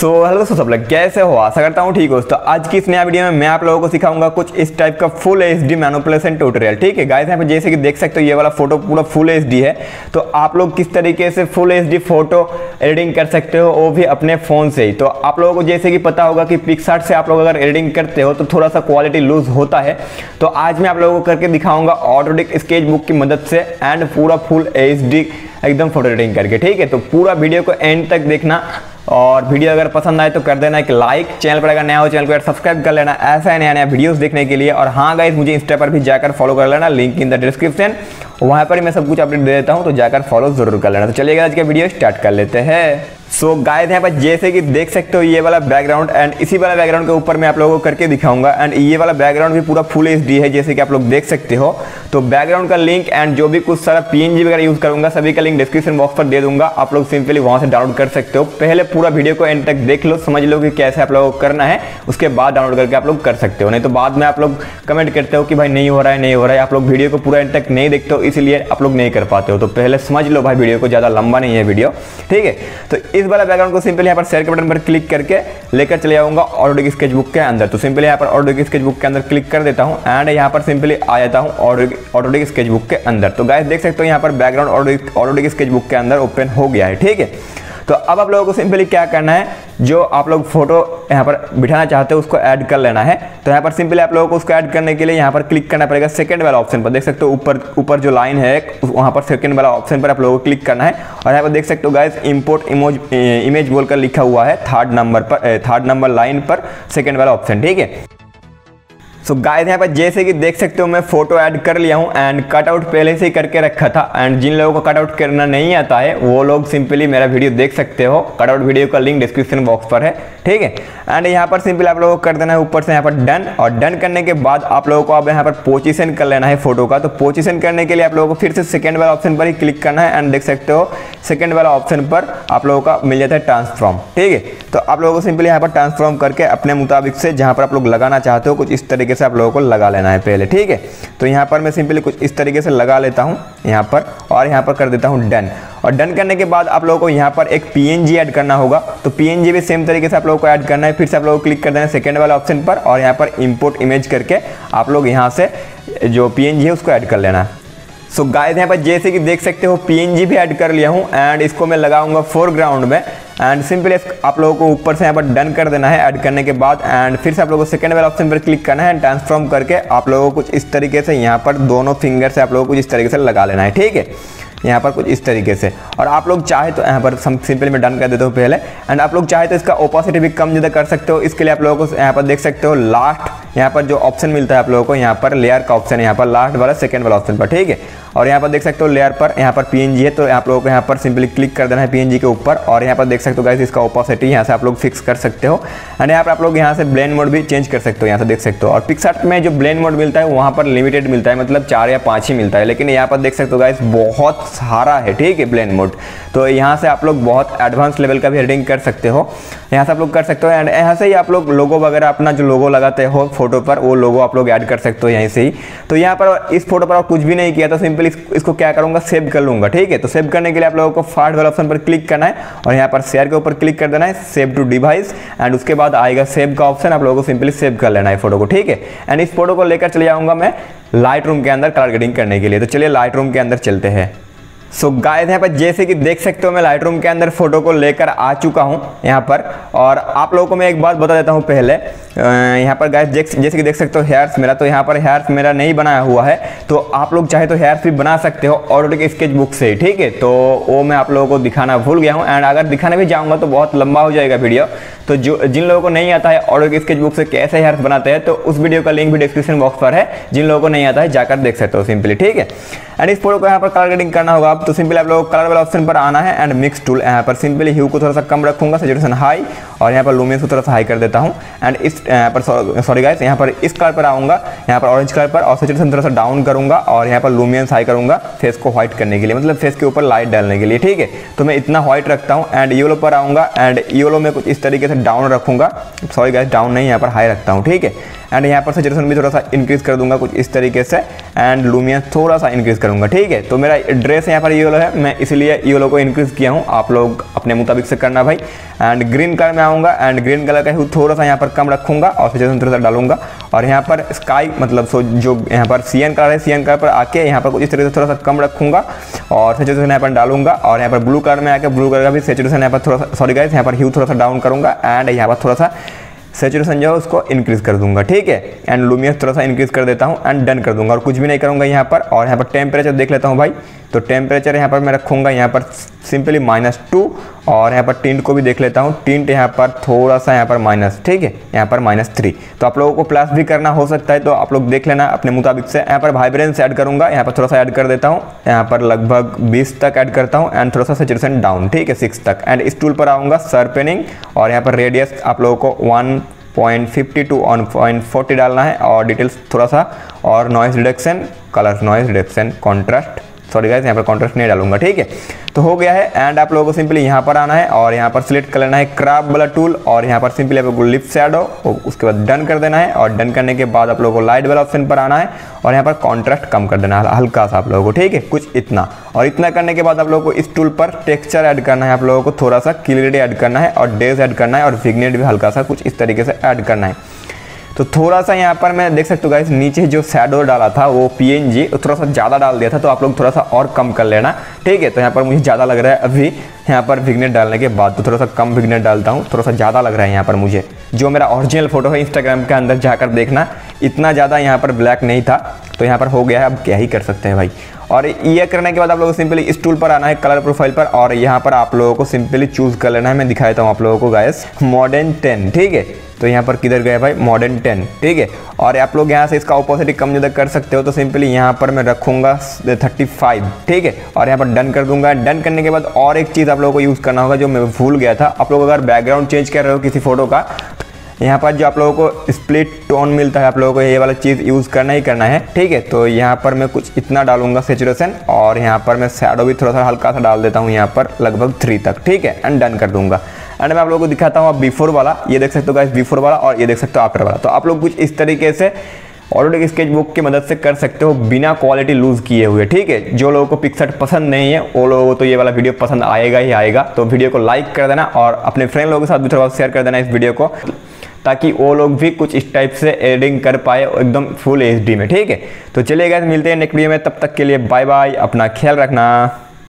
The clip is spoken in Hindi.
सो हेलो दोस्तों, सब लोग कैसे हो? आशा करता हूँ ठीक हो। तो आज की इस नया वीडियो में मैं आप लोगों को सिखाऊँगा कुछ इस टाइप का full H D manipulation tutorial ठीक है? गाइस यहाँ पे जैसे कि देख सकते हो, ये वाला फ़ोटो पूरा फुल एच डी है। तो आप लोग किस तरीके से full H D photo editing कर सकते हो, वो भी अपने फ़ोन से ही। तो आप लोगों को जैसे कि पता होगा कि पिक्सार्ट से आप लोग अगर एडिटिंग करते हो तो थोड़ा सा क्वालिटी लूज होता है। तो आज मैं आप लोगों को करके दिखाऊँगा ऑटोडिक स्केच बुक की मदद से एंड पूरा फुल एच एकदम फ़ोटो एडिटिंग करके, ठीक है? तो पूरा वीडियो को एंड तक देखना। और वीडियो अगर पसंद आए तो कर देना एक लाइक चैनल पर अगर नया हो चैनल को सब्सक्राइब कर लेना ऐसा नया नया वीडियोस देखने के लिए। और हाँ गाइज़ मुझे इंस्टा पर भी जाकर फॉलो कर लेना लिंक इन द डिस्क्रिप्शन वहाँ पर मैं सब कुछ अपडेट दे देता हूँ तो जाकर फॉलो ज़रूर कर लेना। तो चलिएगा आज का वीडियो स्टार्ट कर लेते हैं। सो so, गाय यहाँ पर जैसे कि देख सकते हो ये वाला बैकग्राउंड एंड इसी वाला बैकग्राउंड के ऊपर मैं आप लोगों को करके दिखाऊँगा। एंड ये वाला बैकग्राउंड भी पूरा फुल एच है जैसे कि आप लोग देख सकते हो। तो बैकग्राउंड का लिंक एंड जो भी कुछ सारा पीएनजी वगैरह यूज़ करूँगा, सभी का लिंक डिस्क्रिप्शन बॉक्स पर दे दूँगा। आप लोग सिंपली वहाँ से डाउनलोड कर सकते हो। पहले पूरा वीडियो को एंड तक देख लो, समझ लो कि कैसे आप लोगों को करना है। उसके बाद डाउनलोड करके आप लोग कर सकते हो। नहीं तो बाद में आप लोग कमेंट करते हो कि भाई नहीं हो रहा है, नहीं हो रहा है। आप लोग वीडियो को पूरा एंड तक नहीं देखते हो, इसलिए आप लोग नहीं कर पाते हो। तो पहले समझ लो भाई वीडियो को, ज़्यादा लंबा नहीं है वीडियो ठीक है? तो इस वाला बैकग्राउंड को सिंपली यहाँ पर शेयर के बटन पर क्लिक करके लेकर चले जाऊँगा ऑडियो स्केच बुक के अंदर। तो सिंपली यहाँ पर ऑडियो स्केच बुक के अंदर क्लिक कर देता हूँ एंड यहाँ पर सिंपली आ जाता हूँ ऑडियो स्केच बुक के अंदर। तो गाइस देख सकते हो यहाँ पर बैकग्राउंड ऑडियो स्केच बुक के अंदर ओपन हो गया है, ठीक है? तो अब आप लोगों को सिंपली क्या करना है, जो आप लोग फ़ोटो यहाँ पर बिठाना चाहते हो, उसको ऐड कर लेना है। तो यहाँ पर सिंपली आप लोगों को उसको ऐड करने के लिए यहाँ पर क्लिक करना पड़ेगा सेकंड वाला ऑप्शन पर। देख सकते हो ऊपर ऊपर जो लाइन है, वहाँ पर सेकंड वाला ऑप्शन पर आप लोगों को क्लिक करना है। और यहाँ पर देख सकते हो गाइस इंपोर्ट इमोज इमेज बोलकर लिखा हुआ है थर्ड नंबर पर थर्ड नंबर लाइन पर सेकेंड वाला ऑप्शन ठीक है? सो so गाइस यहाँ पर जैसे कि देख सकते हो, मैं फ़ोटो ऐड कर लिया हूँ एंड कटआउट पहले से ही करके रखा था। एंड जिन लोगों को कटआउट करना नहीं आता है, वो लोग सिंपली मेरा वीडियो देख सकते हो। कटआउट वीडियो का लिंक डिस्क्रिप्शन बॉक्स पर है, ठीक है? एंड यहाँ पर सिंपली आप लोगों को कर देना है, ऊपर से यहाँ पर डन और डन करने के बाद आप लोगों को अब यहाँ पर पोजिशन कर लेना है फ़ोटो का। तो पोजिशन करने के लिए आप लोगों को फिर से सेकेंड वाला ऑप्शन पर ही क्लिक करना है। एंड देख सकते हो सेकेंड वाला ऑप्शन पर आप लोगों का मिल जाता है ट्रांसफॉर्म ठीक है? तो आप लोगों को सिंपली यहाँ पर ट्रांसफॉर्म करके अपने मुताबिक से जहाँ पर आप लोग लगाना चाहते हो, कुछ इस तरीके से आप लोगों को लगा लेना है पहले, ठीक है? तो यहाँ पर मैं सिंपली कुछ इस तरीके से लगा लेता हूँ यहाँ पर, और यहाँ पर कर देता हूँ डन। और डन करने के बाद आप लोगों को यहाँ पर एक पीएनजी ऐड करना होगा। तो पीएनजी भी सेम तरीके से आप लोगों को ऐड करना है। फिर से आप लोगों क्लिक कर देना सेकेंड वाले ऑप्शन पर, और यहाँ पर इम्पोर्ट इमेज करके आप लोग यहाँ से जो पीएनजी है उसको ऐड कर लेना। है सो गाइस यहाँ पर जैसे कि देख सकते हो पीएनजी भी ऐड कर लिया हूँ एंड इसको मैं लगाऊँगा फोरग्राउंड में एंड सिंपली आप लोगों को ऊपर से यहाँ पर डन कर देना है ऐड करने के बाद एंड फिर से आप लोगों को सेकंड वाले ऑप्शन पर क्लिक करना है ट्रांसफॉर्म करके आप लोगों को कुछ इस तरीके से यहाँ पर दोनों फिंगर से आप लोगों को कुछ इस तरीके से लगा लेना है, ठीक है? यहाँ पर कुछ इस तरीके से और आप लोग चाहे तो यहाँ पर सिंपली में डन कर देता हूँ पहले एंड आप लोग चाहे तो इसका ओपोसिटी भी कम ज़्यादा कर सकते हो इसके लिए आप लोगों को यहाँ पर देख सकते हो लास्ट यहाँ पर जो ऑप्शन मिलता है आप लोगों को यहाँ पर लेयर का ऑप्शन है यहाँ पर लास्ट वाला सेकंड वाला ऑप्शन पर ठीक है और यहाँ पर देख सकते हो लेयर पर यहाँ पर पीएनजी है तो आप लोगों को यहाँ पर सिंपली क्लिक कर देना है पीएनजी के ऊपर और यहाँ पर देख सकते हो गाइस इसका ओपोसिटी यहाँ से आप लोग फिक्स कर सकते हो एंड यहाँ पर आप लोग यहाँ से ब्लेंड मोड भी चेंज कर सकते हो यहाँ से देख सकते हो और पिक्सार्ट में जो ब्लेंड मोड मिलता है वहाँ पर लिमिटेड मिलता है मतलब चार या पाँच ही मिलता है लेकिन यहाँ पर देख सकते हो गाइस बहुत सारा है, ठीक है ब्लेंड मोड तो यहाँ से आप लोग बहुत एडवांस लेवल का भी एडिटिंग कर सकते हो। यहाँ से आप लोग कर सकते हो एंड यहाँ से ही आप लोग लोगो वगैरह अपना जो लोगो लगाते हो फ़ोटो पर, वो लोगो आप लोग ऐड कर सकते हो यहीं से ही। तो यहाँ पर इस फ़ोटो पर कुछ भी नहीं किया तो सिंपल इसको क्या करूँगा सेव कर लूँगा, ठीक है? तो सेव करने के लिए आप लोगों को फास्ट वाला ऑप्शन पर क्लिक करना है, और यहाँ पर शेयर के ऊपर क्लिक कर देना है सेव टू डिवाइस एंड उसके बाद आएगा सेव का ऑप्शन आप लोगों को सिंपली सेव कर लेना है फ़ोटो को, ठीक है? एंड इस फ़ोटो को लेकर चले जाऊँगा मैं लाइट रूम के अंदर कलर ग्रेडिंग करने के लिए। तो चलिए लाइट रूम के अंदर चलते हैं। सो so, गाय यहाँ पर जैसे कि देख सकते हो मैं लाइट रूम के अंदर फ़ोटो को लेकर आ चुका हूँ यहाँ पर। और आप लोगों को मैं एक बात बता देता हूँ पहले। यहाँ पर गाय जैसे कि देख सकते हो हेयर्स मेरा तो यहाँ पर हेयर्स मेरा नहीं बनाया हुआ है। तो आप लोग चाहे तो हेयर्स भी बना सकते हो ऑटोटिक स्केच बुक से ठीक है? तो वो मैं आप लोगों को दिखाना भूल गया हूँ। एंड अगर दिखाने भी जाऊँगा तो बहुत लंबा हो जाएगा वीडियो तो जो जिन लोगों को नहीं आता है ऑटोटिक स्केच बुक से कैसे हेयर्स बनाते हैं तो उस वीडियो का लिंक भी डिस्क्रिप्शन बॉक्स पर है। जिन लोगों को नहीं आता है जाकर देख सकते हो सिंपली ठीक है? एंड इस फ़ोटो को यहाँ पर कलर ग्रेडिंग करना होगा। तो सिंपली आप लोग कलर वाला ऑप्शन पर आना है एंड मिक्स टूल यहाँ पर। सिंपली ह्यू को थोड़ा सा कम रखूँगा सेचुरेशन हाई और यहाँ पर लूमियंस को थोड़ा सा हाई कर देता हूँ। एंड इस यहाँ पर सॉरी गाइस यहाँ पर इस कलर पर आऊँगा, यहाँ पर ऑरेंज कलर पर, और सेचुरेशन थोड़ा सा डाउन करूँगा और यहाँ पर लूमियंस हाई करूँगा फेस को व्हाइट करने के लिए मतलब फेस के ऊपर लाइट डालने के लिए, ठीक है? तो मैं इतना व्हाइट रखता हूँ एंड येलो पर आऊँगा एंड येलो में कुछ इस तरीके से डाउन रखूँगा। सॉरी गाइस डाउन नहीं, यहाँ पर हाई रखता हूँ, ठीक है? एंड यहाँ पर सेचुरेशन भी थोड़ा सा इंक्रीज कर दूँगा कुछ इस तरीके से एंड लूमियन थोड़ा सा इंक्रीज करूँगा, ठीक है? तो मेरा ड्रेस यहाँ पर येलो है, मैं इसलिए येलो को इंक्रीज किया हूँ, आप लोग अपने मुताबिक से करना भाई। एंड ग्रीन कलर में आऊँगा एंड ग्रीन कलर का थोड़ा सा यहाँ पर कम रखूँगा और सेचुरेशन थोड़ा सा डालूँगा और यहाँ पर स्काई मतलब सो जो यहाँ पर सी कलर है सी कलर पर आके यहाँ पर कुछ इस तरीके से थोड़ा सा कम रखूँगा और सेचुरेशन यहाँ पर डालूँगा और यहाँ पर ब्लू कलर में आके ब्लू कलर का भी सेचुरेशन यहाँ पर थोड़ा सा सॉरी गाइस यहाँ पर ह्यू थोड़ा सा डाउन करूँगा एंड यहाँ पर थोड़ा सा सेचुरेशन जो है उसको इंक्रीज कर दूँगा ठीक है एंड लूमियस थोड़ा सा इंक्रीज कर देता हूँ एंड डन कर दूँगा और कुछ भी नहीं करूँगा यहाँ पर और यहाँ पर टेम्परेचर देख लेता हूँ भाई तो टेम्परेचर यहाँ पर मैं रखूँगा यहाँ पर सिंपली माइनस टू और यहाँ पर टिंट को भी देख लेता हूँ टिंट यहाँ पर थोड़ा सा यहाँ पर माइनस ठीक है यहाँ पर माइनस थ्री तो आप लोगों को प्लस भी करना हो सकता है तो आप लोग देख लेना अपने मुताबिक से यहाँ पर वाइब्रेंस ऐड करूँगा यहाँ पर थोड़ा सा ऐड कर देता हूँ यहाँ पर लगभग बीस तक ऐड करता हूँ एंड थोड़ा सा सेचुरेशन डाउन ठीक है सिक्स तक एंड इस टूल पर आऊँगा सरपेनिंग और यहाँ पर रेडियस आप लोगों को one point fifty two on point forty डालना है और डिटेल्स थोड़ा सा और noise reduction colour noise reduction contrast sorry guys यहाँ पर कॉन्ट्रास्ट नहीं डालूँगा, ठीक है? तो हो गया है एंड आप लोगों को सिंपली यहाँ पर आना है, और यहाँ पर सिलेक्ट कर लेना है क्राफ वाला टूल और यहाँ पर सिंपली आपको लिफ्ट से आडो उसके बाद डन कर देना है, और डन करने के बाद आप लोगों को लाइट वाला ऑप्शन पर आना है, और यहाँ पर कॉन्ट्रास्ट कम कर देना है हल्का सा आप लोगों को, ठीक है? कुछ इतना। और इतना करने के बाद आप लोगों को इस टूल पर टेक्सचर ऐड करना है, आप लोगों को थोड़ा सा क्लियरिटी ऐड करना है, और डेज़ ऐड करना है, और विग्नेट भी हल्का सा कुछ इस तरीके से ऐड करना है। तो थोड़ा सा यहाँ पर मैं देख सकता हूँ गाइस नीचे जो शैडो डाला था, वो पीएनजी थोड़ा सा ज़्यादा डाल दिया था तो आप लोग थोड़ा सा और कम कर लेना। ठीक है तो यहाँ पर मुझे ज़्यादा लग रहा है अभी, यहाँ पर विग्नेट डालने के बाद तो थोड़ा सा कम विग्नेट डालता हूँ, थोड़ा सा ज़्यादा लग रहा है यहाँ पर मुझे। जो मेरा ओरिजिनल फ़ोटो है इंस्टाग्राम के अंदर जाकर देखना, इतना ज़्यादा यहाँ पर ब्लैक नहीं था तो यहाँ पर हो गया है, अब क्या ही कर सकते हैं भाई। और ये करने के बाद आप लोगों को सिंपली इस टूल पर आना है कलर प्रोफ़ाइल पर, और यहाँ पर आप लोगों को सिंपली चूज़ कर लेना है, मैं दिखाता हूँ आप लोगों को गायस मॉडर्न टेन ठीक है। तो यहाँ पर किधर गया भाई? मॉडर्न टेन ठीक है? और आप लोग यहाँ से इसका ऑपोजिट कम ज़्यादा कर सकते हो तो सिंपली यहाँ पर मैं रखूँगा थर्टी फाइव ठीक है? और यहाँ पर डन कर दूँगा। डन करने के बाद और एक चीज़ आप लोगों को यूज़ करना होगा जो मैं भूल गया था। आप लोग अगर बैकग्राउंड चेंज कर रहे हो किसी फ़ोटो का, यहाँ पर जो आप लोगों को स्प्लिट टोन मिलता है, आप लोगों को ये वाला चीज़ यूज़ करना ही करना है, ठीक है? तो यहाँ पर मैं कुछ इतना डालूँगा सेचुरेशन और यहाँ पर मैं शैडो भी थोड़ा सा हल्का सा डाल देता हूँ यहाँ पर, लगभग थ्री तक, ठीक है? एंड डन कर दूँगा। एंड मैं आप लोगों को दिखाता हूँ आप बिफोर वाला। ये देख सकते हो गाइस बिफोर वाला और ये देख सकते हो आफ्टर वाला। तो आप लोग कुछ इस तरीके से ऑटोडेक स्केच बुक की मदद से कर सकते हो बिना क्वालिटी लूज किए हुए। ठीक है? जो लोगों को पिक्सट पसंद नहीं है, वो लोगों को तो ये वाला वीडियो पसंद आएगा ही आएगा। तो वीडियो को लाइक कर देना और अपने फ्रेंड लोगों के साथ भी थोड़ा शेयर कर देना इस वीडियो को, ताकि वो लोग भी कुछ इस टाइप से एडिंग कर पाए एकदम फुल एचडी में। ठीक है? तो चलिए गए मिलते हैं नेक्स्ट वीडियो में। तब तक के लिए बाय बाय अपना ख्याल रखना।